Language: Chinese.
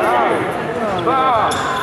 二、三、四、五、六、